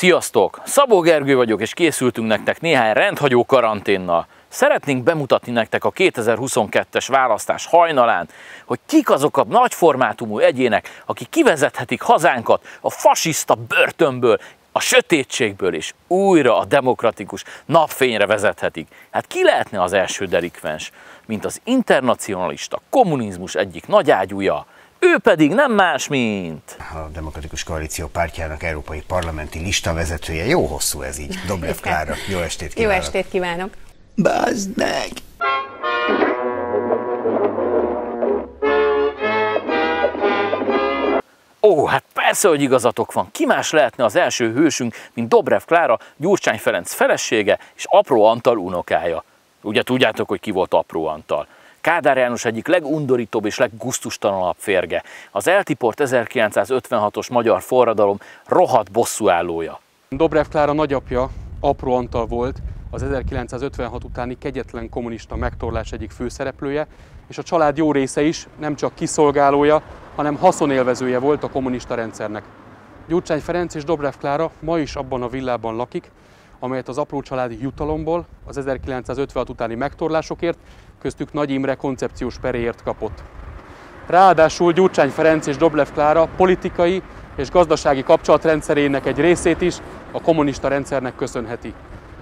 Sziasztok! Szabó Gergő vagyok, és készültünk nektek néhány rendhagyó karanténnal. Szeretnénk bemutatni nektek a 2022-es választás hajnalán, hogy kik azok a nagyformátumú egyének, akik kivezethetik hazánkat a fasiszta börtönből, a sötétségből és újra a demokratikus napfényre vezethetik. Hát ki lehetne az első delikvens, mint az internacionalista kommunizmus egyik nagyágyúja, ő pedig nem más, mint... A Demokratikus Koalíció pártjának európai parlamenti lista vezetője. Jó hosszú ez így. Dobrev Klára. Jó estét kívánok. Jó estét kívánok. Meg! Ó, hát persze, hogy igazatok van. Ki más lehetne az első hősünk, mint Dobrev Klára, Gyurcsány Ferenc felesége és Apró Antal unokája. Ugye tudjátok, hogy ki volt Apró Antal. Kádár János egyik legundorítóbb és leggusztustalanabb férge, az eltiport 1956-os magyar forradalom rohadt bosszúállója. Dobrev Klára nagyapja Apró Antal volt, az 1956 utáni kegyetlen kommunista megtorlás egyik főszereplője, és a család jó része is nem csak kiszolgálója, hanem haszonélvezője volt a kommunista rendszernek. Gyurcsány Ferenc és Dobrev Klára ma is abban a villában lakik, amelyet az apró családi jutalomból az 1956 utáni megtorlásokért, köztük Nagy Imre koncepciós peréért kapott. Ráadásul Gyurcsány Ferenc és Dobrev Klára politikai és gazdasági kapcsolatrendszerének egy részét is a kommunista rendszernek köszönheti.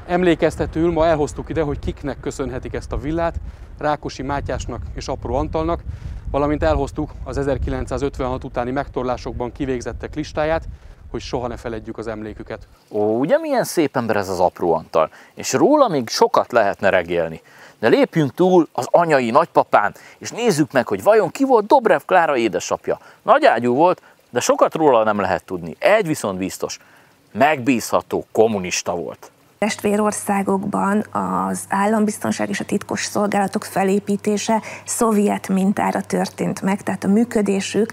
Emlékeztetőül ma elhoztuk ide, hogy kiknek köszönhetik ezt a villát, Rákosi Mátyásnak és Apró Antalnak, valamint elhoztuk az 1956 utáni megtorlásokban kivégzettek listáját, hogy soha ne feledjük az emléküket. Ó, ugye milyen szép ember ez az Apró Antal, és róla még sokat lehetne regélni. De lépjünk túl az anyai nagypapán, és nézzük meg, hogy vajon ki volt Dobrev Klára édesapja. Nagyágyú volt, de sokat róla nem lehet tudni. Egy viszont biztos, megbízható kommunista volt testvérországokban az állambiztonság és a titkos szolgálatok felépítése szovjet mintára történt meg, tehát a működésük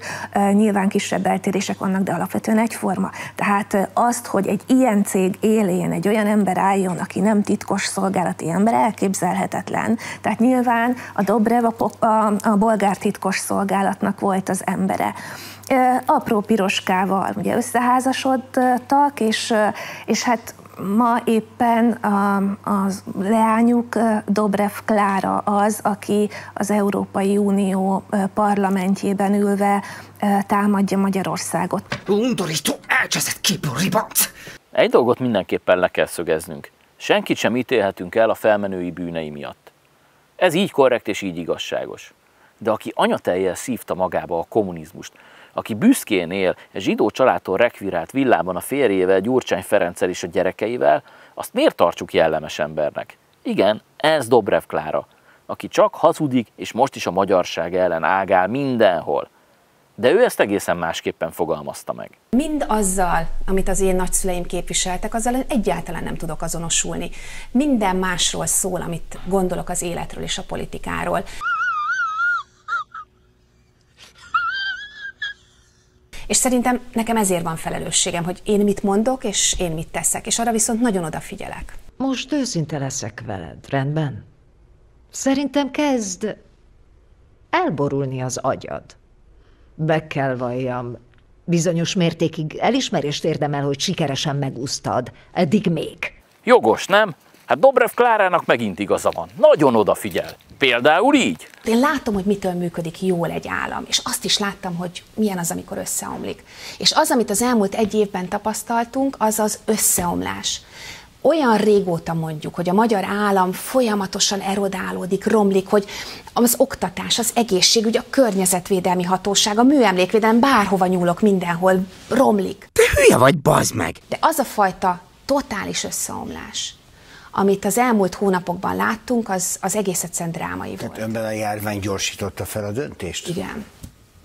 nyilván kisebb eltérések vannak, de alapvetően egyforma. Tehát azt, hogy egy ilyen cég élén egy olyan ember álljon, aki nem titkos szolgálati ember, elképzelhetetlen. Tehát nyilván a Dobrev a, a, a bolgár titkos szolgálatnak volt az embere apró piroskával ugye összeházasodtak, és, és hát ma éppen a, a leányuk Dobrev Klára az, aki az Európai Unió parlamentjében ülve támadja Magyarországot. Undorító, elcseszett képű ribanc! Egy dolgot mindenképpen le kell szögeznünk. Senkit sem ítélhetünk el a felmenői bűnei miatt. Ez így korrekt és így igazságos. De aki anyateljel szívta magába a kommunizmust, aki büszkén él egy zsidó családtól rekvirált villában a férjével, Gyurcsány Ferenccel és a gyerekeivel, azt miért tartsuk jellemes embernek? Igen, ez Dobrev Klára, aki csak hazudik, és most is a magyarság ellen ágál mindenhol. De ő ezt egészen másképpen fogalmazta meg. Mind azzal, amit az én nagyszüleim képviseltek, azzal egyáltalán nem tudok azonosulni. Minden másról szól, amit gondolok az életről és a politikáról. És szerintem nekem ezért van felelősségem, hogy én mit mondok, és én mit teszek, és arra viszont nagyon odafigyelek. Most őszinte leszek veled, rendben? Szerintem kezd elborulni az agyad. Be kell valljam, bizonyos mértékig elismerést érdemel, hogy sikeresen megúsztad. Eddig még. Jogos, nem? Hát Dobrev Klárának megint igaza van. Nagyon odafigyel. Például így. Én látom, hogy mitől működik jól egy állam, és azt is láttam, hogy milyen az, amikor összeomlik. És az, amit az elmúlt egy évben tapasztaltunk, az az összeomlás. Olyan régóta mondjuk, hogy a magyar állam folyamatosan erodálódik, romlik, hogy az oktatás, az egészségügy, a környezetvédelmi hatóság, a műemlékvédelem, bárhova nyúlok, mindenhol romlik. Te hülye vagy, bazd meg! De az a fajta totális összeomlás, amit az elmúlt hónapokban láttunk, az, az egész egyszerűen drámai Tehát volt. önben a járvány gyorsította fel a döntést? Igen.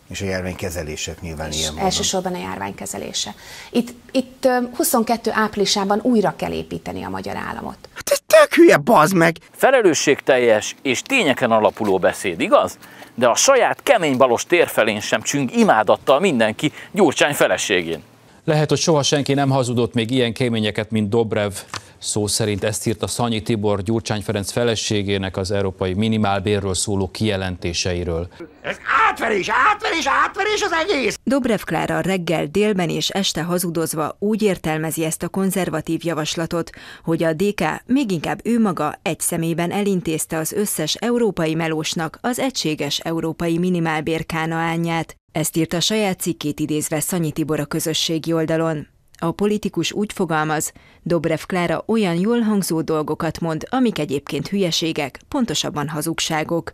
És a járványkezelések nyilván És ilyen módon. elsősorban a járványkezelése. Itt, itt ö, 22 áprilisában újra kell építeni a magyar államot. Hát ez tök hülye, bazd meg! Felelősségteljes és tényeken alapuló beszéd, igaz? De a saját kemény balos térfelén sem csüng imádattal mindenki Gyurcsány feleségén. Lehet, hogy soha senki nem hazudott még ilyen kéményeket, mint Dobrev Szó szerint ezt írta Szanyi Tibor Gyurcsány Ferenc feleségének az európai minimálbérről szóló kijelentéseiről. Ez átverés, átverés, átverés az egész! Dobrev Klára reggel, délben és este hazudozva úgy értelmezi ezt a konzervatív javaslatot, hogy a DK még inkább ő maga egy szemében elintézte az összes európai melósnak az egységes európai minimálbér kánaánját. Ezt írta a saját cikkét idézve Szanyi Tibor a közösségi oldalon. A politikus úgy fogalmaz, Dobrev Klára olyan jól hangzó dolgokat mond, amik egyébként hülyeségek, pontosabban hazugságok.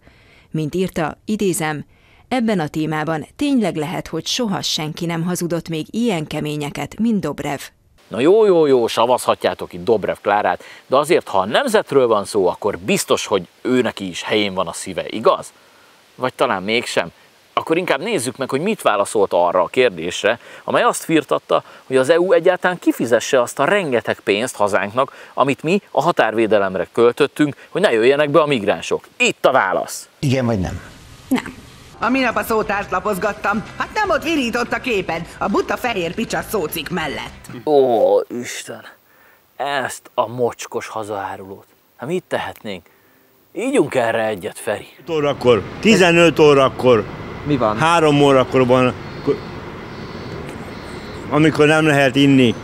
Mint írta, idézem, ebben a témában tényleg lehet, hogy soha senki nem hazudott még ilyen keményeket, mint Dobrev. Na jó, jó, jó, savazhatjátok itt Dobrev Klárát, de azért, ha a nemzetről van szó, akkor biztos, hogy őnek is helyén van a szíve, igaz? Vagy talán mégsem, akkor inkább nézzük meg, hogy mit válaszolt arra a kérdésre, amely azt firtatta, hogy az EU egyáltalán kifizesse azt a rengeteg pénzt hazánknak, amit mi a határvédelemre költöttünk, hogy ne jöjjenek be a migránsok. Itt a válasz. Igen vagy nem? Nem. A minap a szótárt lapozgattam, hát nem ott virított a képen, a buta fehér picsa szócik mellett. Ó, Isten, ezt a mocskos hazaárulót. Hát mit tehetnénk? Ígyunk erre egyet, Feri. 5 órakor, 15 órakor, Mi van? három órakor van, akkor- amikor nem lehet inni.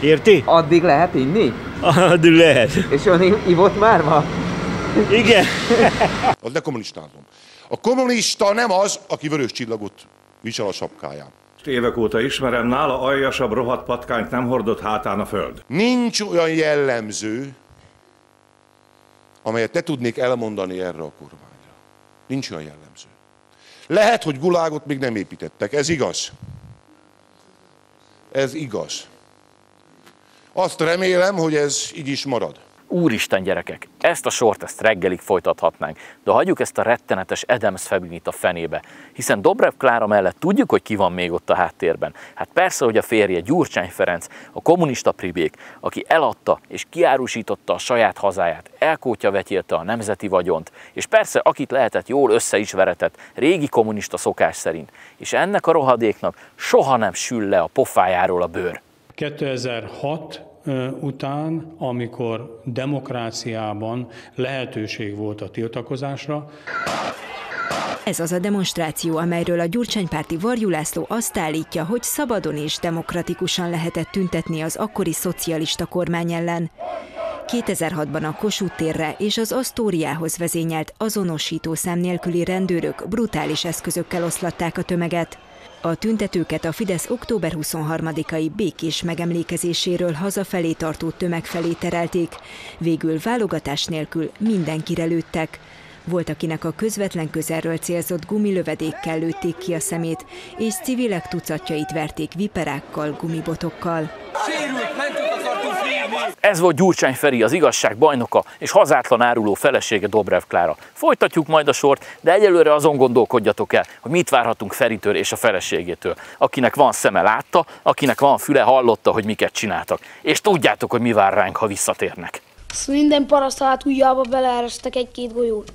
Érti? Addig lehet inni? Addig lehet. És ön ivott már ma? Igen. Az ne kommunistázom. A kommunista nem az, aki vörös csillagot visel a sapkáján. Évek óta ismerem, nála aljasabb rohadt patkányt nem hordott hátán a föld. Nincs olyan jellemző, amelyet ne tudnék elmondani erre a kormányra. Nincs olyan jellemző. Lehet, hogy gulágot még nem építettek, ez igaz. Ez igaz. Azt remélem, hogy ez így is marad. Úristen gyerekek, ezt a sort ezt reggelig folytathatnánk, de hagyjuk ezt a rettenetes Adams Family-t a fenébe, hiszen Dobrev Klára mellett tudjuk, hogy ki van még ott a háttérben. Hát persze, hogy a férje Gyurcsány Ferenc, a kommunista pribék, aki eladta és kiárusította a saját hazáját, elkótya vetyélte a nemzeti vagyont, és persze, akit lehetett jól össze is veretett, régi kommunista szokás szerint, és ennek a rohadéknak soha nem sül le a pofájáról a bőr. 2006 ö, után, amikor demokráciában lehetőség volt a tiltakozásra, Ez az a demonstráció, amelyről a Gyurcsánypárti Varjú László azt állítja, hogy szabadon és demokratikusan lehetett tüntetni az akkori szocialista kormány ellen. 2006-ban a Kossuth térre és az Asztóriához vezényelt azonosító szám nélküli rendőrök brutális eszközökkel oszlatták a tömeget. A tüntetőket a Fidesz október 23-ai békés megemlékezéséről hazafelé tartó tömeg felé terelték, végül válogatás nélkül mindenkire lőttek. Volt, akinek a közvetlen közelről célzott gumilövedékkel lőtték ki a szemét, és civilek tucatjait verték viperákkal, gumibotokkal. Ez volt Gyurcsány Feri, az igazság bajnoka és hazátlan áruló felesége Dobrev Klára. Folytatjuk majd a sort, de egyelőre azon gondolkodjatok el, hogy mit várhatunk Feritől és a feleségétől. Akinek van szeme látta, akinek van füle hallotta, hogy miket csináltak. És tudjátok, hogy mi vár ránk, ha visszatérnek. Azt minden paraszt hátuljába beleerestek egy-két golyót.